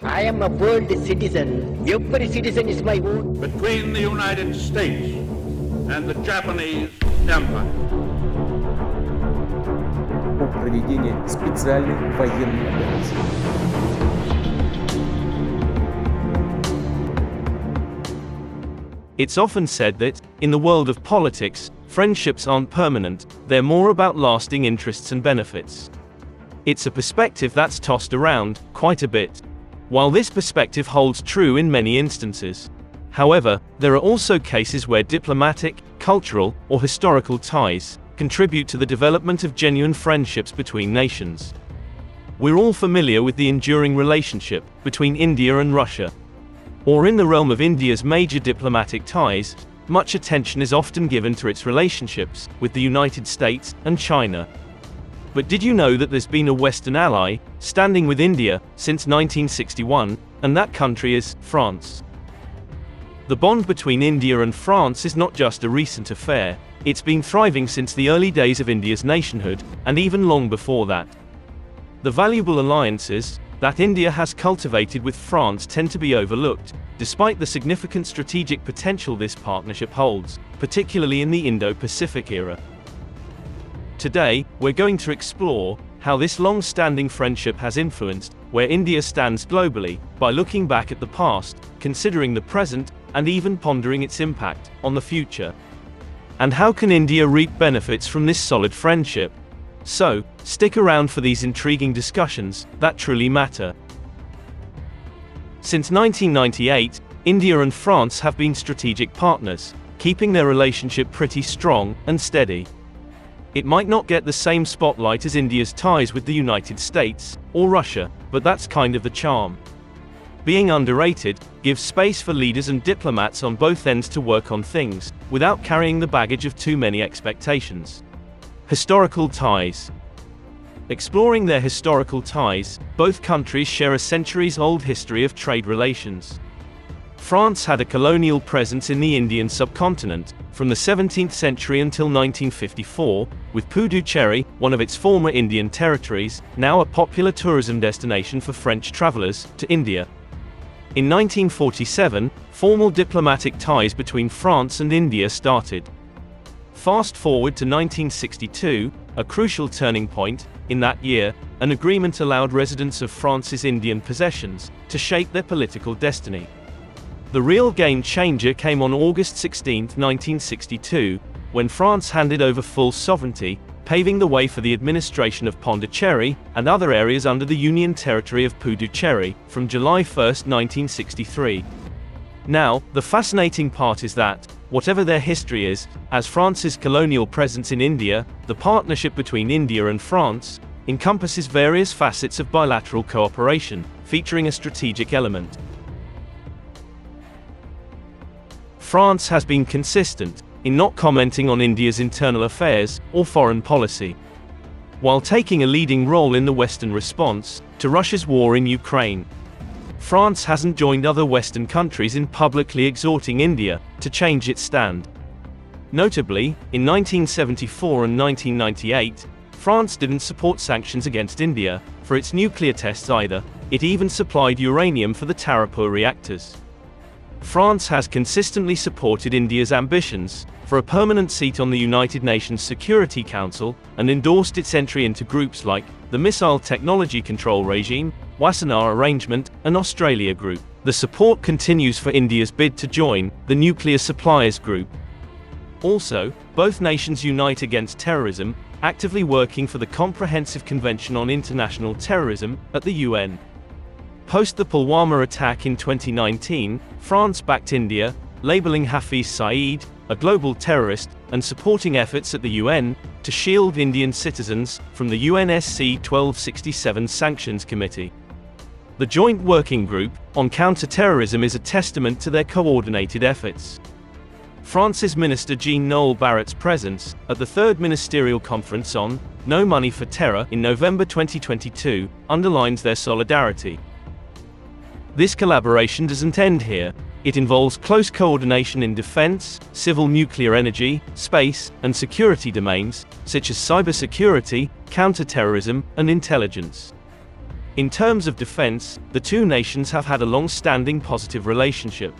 I am a world citizen. Every citizen is my own. between the United States and the Japanese Empire. о проведении специальной военной операции. It's often said that, in the world of politics, friendships aren't permanent, they're more about lasting interests and benefits. It's a perspective that's tossed around, quite a bit. While this perspective holds true in many instances, however, there are also cases where diplomatic, cultural, or historical ties contribute to the development of genuine friendships between nations. We're all familiar with the enduring relationship between India and Russia, or in the realm of India's major diplomatic ties, much attention is often given to its relationships with the United States and China. But did you know that there's been a Western ally standing with India since 1961, and that country is France? The bond between India and France is not just a recent affair, it's been thriving since the early days of India's nationhood, and even long before that. The valuable alliances that India has cultivated with France tend to be overlooked, despite the significant strategic potential this partnership holds, particularly in the Indo Pacific era. Today, we're going to explore how this long standing friendship has influenced where India stands globally by looking back at the past, considering the present, and even pondering its impact on the future. And how can India reap benefits from this solid friendship? So, stick around for these intriguing discussions that truly matter. Since 1998, India and France have been strategic partners, keeping their relationship pretty strong and steady. It might not get the same spotlight as India's ties with the United States or Russia, but that's kind of the charm. Being underrated gives space for leaders and diplomats on both ends to work on things without carrying the baggage of too many expectations. Historical ties. Exploring their historical ties, both countries share a centuries old history of trade relations. France had a colonial presence in the Indian subcontinent, from the 17th century until 1954, with Puducherry, one of its former Indian territories, now a popular tourism destination for French travelers to India. In 1947, formal diplomatic ties between France and India started. Fast forward to 1962, a crucial turning point, in that year, an agreement allowed residents of France's Indian possessions to shape their political destiny. The real game changer came on August 16, 1962, when France handed over full sovereignty, paving the way for the administration of Pondicherry and other areas under the Union territory of Puducherry from July 1, 1963. Now, the fascinating part is that, whatever their history is, as France's colonial presence in India, the partnership between India and France encompasses various facets of bilateral cooperation, featuring a strategic element. France has been consistent in not commenting on India's internal affairs or foreign policy. While taking a leading role in the Western response to Russia's war in Ukraine, France hasn't joined other Western countries in publicly exhorting India to change its stand. Notably, in 1974 and 1998, France didn't support sanctions against India for its nuclear tests either, it even supplied uranium for the Tarapur reactors. France has consistently supported India's ambitions for a permanent seat on the United Nations Security Council and endorsed its entry into groups like the Missile Technology Control Regime, Wassenaar Arrangement, and Australia Group. The support continues for India's bid to join the Nuclear Suppliers Group. Also, both nations unite against terrorism, actively working for the Comprehensive Convention on International Terrorism at the UN. Post the Pulwama attack in 2019, France backed India, labeling Hafiz Saeed a global terrorist and supporting efforts at the UN to shield Indian citizens from the UNSC 1267 Sanctions Committee. The Joint Working Group on Counter-Terrorism is a testament to their coordinated efforts. France's Minister Jean Noel Barrot's presence at the Third Ministerial Conference on No Money for Terror in November 2022 underlines their solidarity. This collaboration doesn't end here. It involves close coordination in defense, civil nuclear energy, space, and security domains, such as cybersecurity, counterterrorism, and intelligence. In terms of defense, the two nations have had a long-standing positive relationship.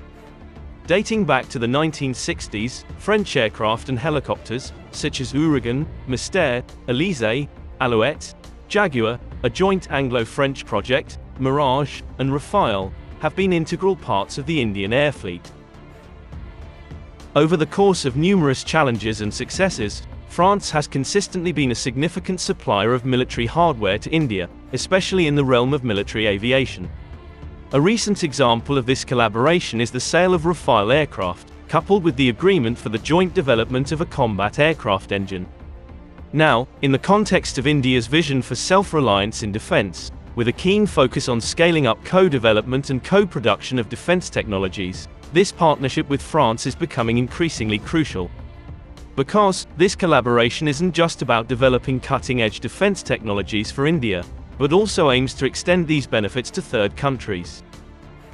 Dating back to the 1960s, French aircraft and helicopters, such as Ouragan, Mystère, Alizé, Alouette, Jaguar, a joint Anglo-French project, Mirage, and Rafale, have been integral parts of the Indian air fleet. Over the course of numerous challenges and successes, France has consistently been a significant supplier of military hardware to India, especially in the realm of military aviation. A recent example of this collaboration is the sale of Rafale aircraft, coupled with the agreement for the joint development of a combat aircraft engine. Now, in the context of India's vision for self-reliance in defense, with a keen focus on scaling up co-development and co-production of defense technologies, this partnership with France is becoming increasingly crucial. Because, this collaboration isn't just about developing cutting-edge defense technologies for India, but also aims to extend these benefits to third countries.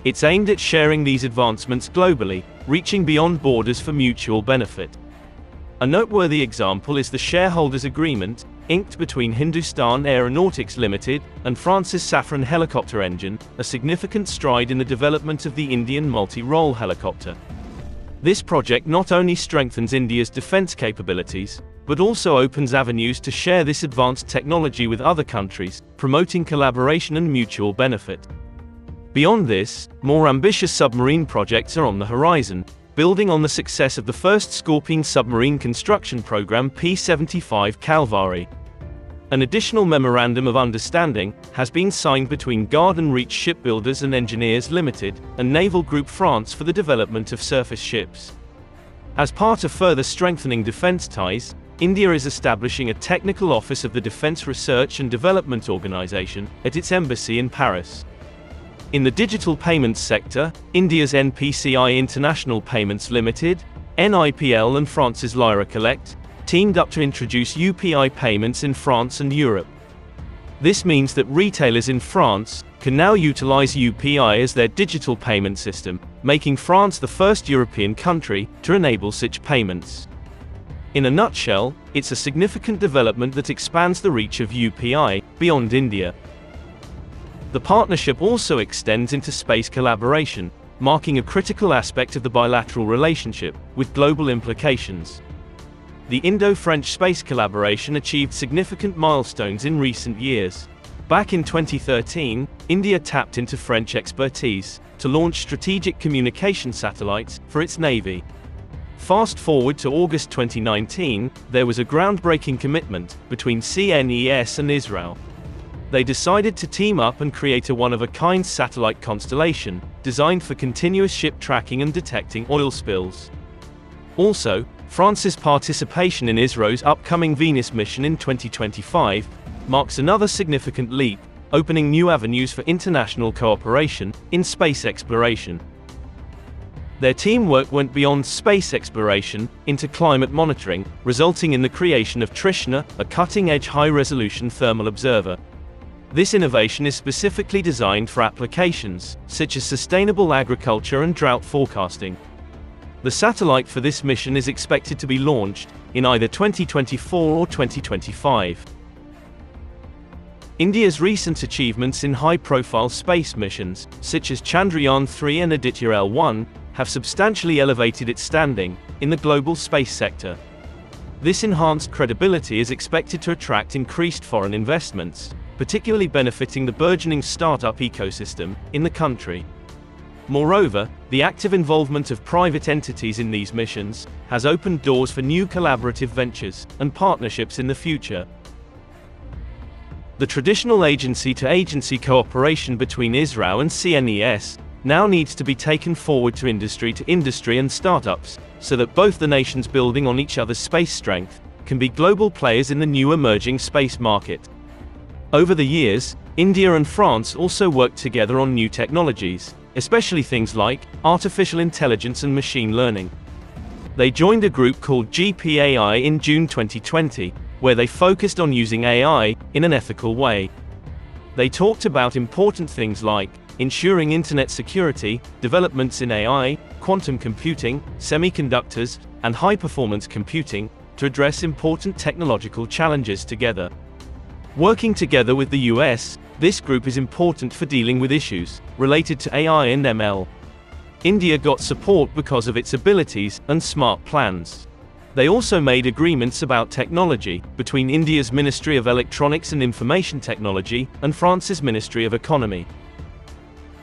It's aimed at sharing these advancements globally, reaching beyond borders for mutual benefit. A noteworthy example is the shareholders agreement, inked between Hindustan Aeronautics Limited and France's Safran helicopter engine, a significant stride in the development of the Indian multi-role helicopter. This project not only strengthens India's defense capabilities, but also opens avenues to share this advanced technology with other countries, promoting collaboration and mutual benefit. Beyond this, more ambitious submarine projects are on the horizon, building on the success of the first Scorpène submarine construction program P-75 Kalvari. An additional memorandum of understanding has been signed between Garden Reach Shipbuilders and Engineers Limited and Naval Group France for the development of surface ships. As part of further strengthening defense ties, India is establishing a technical office of the Defense Research and Development Organization at its embassy in Paris. In the digital payments sector, India's NPCI International Payments Limited, NIPL and France's Lyra Collect, teamed up to introduce UPI payments in France and Europe. This means that retailers in France can now utilize UPI as their digital payment system, making France the first European country to enable such payments. In a nutshell, it's a significant development that expands the reach of UPI beyond India. The partnership also extends into space collaboration, marking a critical aspect of the bilateral relationship, with global implications. The Indo-French space collaboration achieved significant milestones in recent years. Back in 2013, India tapped into French expertise to launch strategic communication satellites for its navy. Fast forward to August 2019, there was a groundbreaking commitment between CNES and ISRO. They decided to team up and create a one-of-a-kind satellite constellation, designed for continuous ship tracking and detecting oil spills. Also, France's participation in ISRO's upcoming Venus mission in 2025 marks another significant leap, opening new avenues for international cooperation in space exploration. Their teamwork went beyond space exploration into climate monitoring, resulting in the creation of Trishna, a cutting-edge high-resolution thermal observer. This innovation is specifically designed for applications, such as sustainable agriculture and drought forecasting. The satellite for this mission is expected to be launched in either 2024 or 2025. India's recent achievements in high-profile space missions, such as Chandrayaan-3 and Aditya L1, have substantially elevated its standing in the global space sector. This enhanced credibility is expected to attract increased foreign investments, particularly benefiting the burgeoning startup ecosystem in the country. Moreover, the active involvement of private entities in these missions has opened doors for new collaborative ventures and partnerships in the future. The traditional agency-to-agency cooperation between ISRO and CNES now needs to be taken forward to industry to industry and startups, so that both the nations building on each other's space strength can be global players in the new emerging space market. Over the years, India and France also worked together on new technologies, especially things like artificial intelligence and machine learning. They joined a group called GPAI in June 2020, where they focused on using AI in an ethical way. They talked about important things like ensuring internet security, developments in AI, quantum computing, semiconductors, and high-performance computing, to address important technological challenges together. Working together with the US, This group is important for dealing with issues related to AI and ML. India got support because of its abilities and smart plans. They also made agreements about technology between India's Ministry of Electronics and Information Technology and France's Ministry of Economy.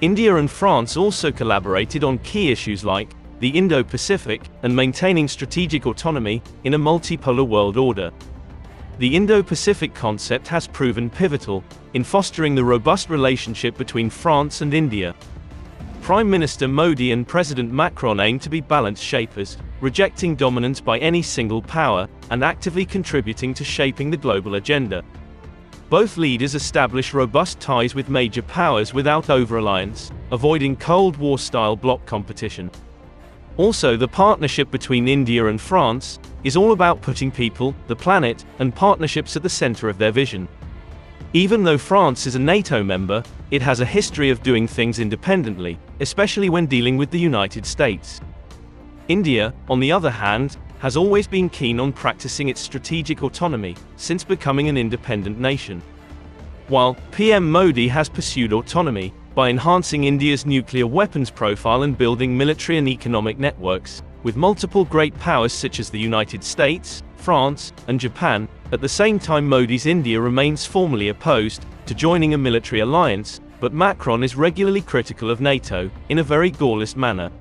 India and France also collaborated on key issues like the Indo-Pacific and maintaining strategic autonomy in a multipolar world order. The Indo-Pacific concept has proven pivotal in fostering the robust relationship between France and India. Prime Minister Modi and President Macron aim to be balance shapers, rejecting dominance by any single power, and actively contributing to shaping the global agenda. Both leaders establish robust ties with major powers without over-reliance, avoiding Cold War-style bloc competition. Also, the partnership between India and France is all about putting people, the planet, and partnerships at the center of their vision. Even though France is a NATO member, it has a history of doing things independently, especially when dealing with the United States. India, on the other hand, has always been keen on practicing its strategic autonomy since becoming an independent nation. While PM Modi has pursued autonomy by enhancing India's nuclear weapons profile and building military and economic networks with multiple great powers such as the United States, France, and Japan, at the same time Modi's India remains formally opposed to joining a military alliance, but Macron is regularly critical of NATO, in a very Gaullist manner.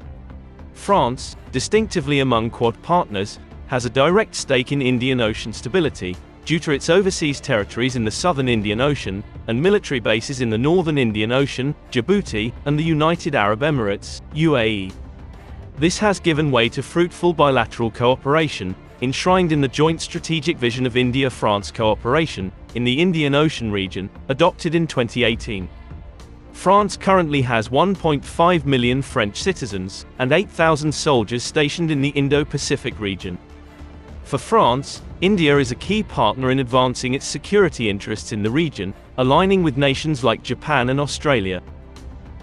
France, distinctively among Quad partners, has a direct stake in Indian Ocean stability, due to its overseas territories in the southern Indian Ocean, and military bases in the northern Indian Ocean, Djibouti, and the United Arab Emirates, UAE. This has given way to fruitful bilateral cooperation, enshrined in the joint strategic vision of India-France cooperation, in the Indian Ocean region, adopted in 2018. France currently has 1.5 million French citizens, and 8,000 soldiers stationed in the Indo-Pacific region. For France, India is a key partner in advancing its security interests in the region, aligning with nations like Japan and Australia.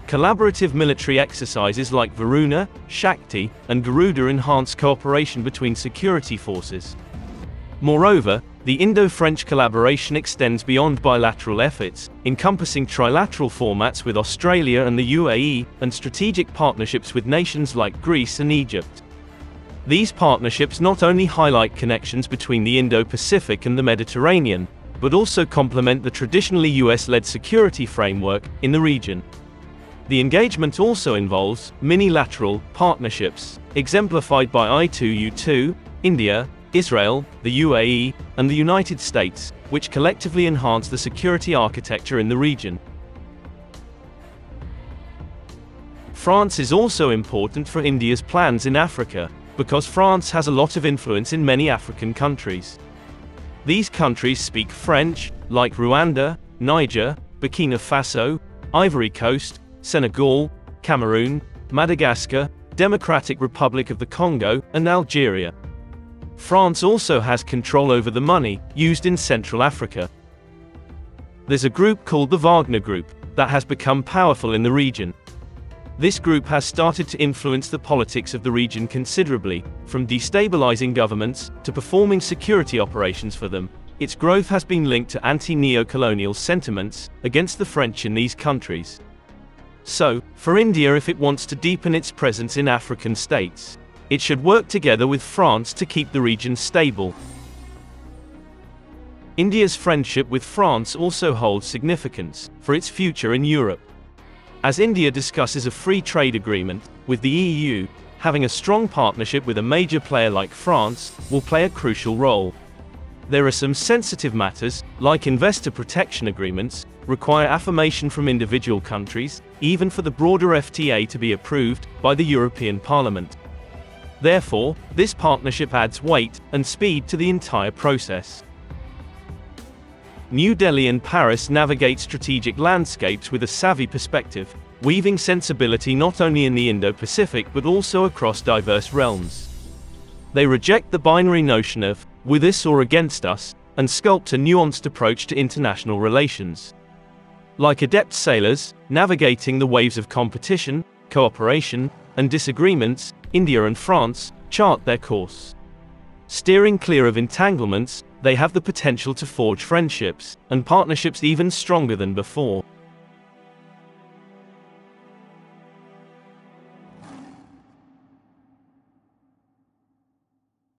Collaborative military exercises like Varuna, Shakti, and Garuda enhance cooperation between security forces. Moreover, the Indo-French collaboration extends beyond bilateral efforts, encompassing trilateral formats with Australia and the UAE, and strategic partnerships with nations like Greece and Egypt. These partnerships not only highlight connections between the Indo-Pacific and the Mediterranean, but also complement the traditionally US-led security framework in the region. The engagement also involves minilateral partnerships, exemplified by I2U2, India, Israel, the UAE, and the United States, which collectively enhance the security architecture in the region. France is also important for India's plans in Africa, because France has a lot of influence in many African countries. These countries speak French, like Rwanda, Niger, Burkina Faso, Ivory Coast, Senegal, Cameroon, Madagascar, Democratic Republic of the Congo, and Algeria. France also has control over the money used in Central Africa. There's a group called the Wagner Group that has become powerful in the region. This group has started to influence the politics of the region considerably, from destabilizing governments to performing security operations for them. Its growth has been linked to anti-neo-colonial sentiments against the French in these countries. So, for India if it wants to deepen its presence in African states, it should work together with France to keep the region stable. India's friendship with France also holds significance for its future in Europe. As India discusses a free trade agreement with the EU, having a strong partnership with a major player like France will play a crucial role. There are some sensitive matters, like investor protection agreements, require affirmation from individual countries, even for the broader FTA to be approved by the European Parliament. Therefore, this partnership adds weight and speed to the entire process. New Delhi and Paris navigate strategic landscapes with a savvy perspective, weaving sensibility not only in the Indo-Pacific but also across diverse realms. They reject the binary notion of with us or against us, and sculpt a nuanced approach to international relations. Like adept sailors, navigating the waves of competition, cooperation, and disagreements, India and France chart their course. Steering clear of entanglements, they have the potential to forge friendships and partnerships even stronger than before.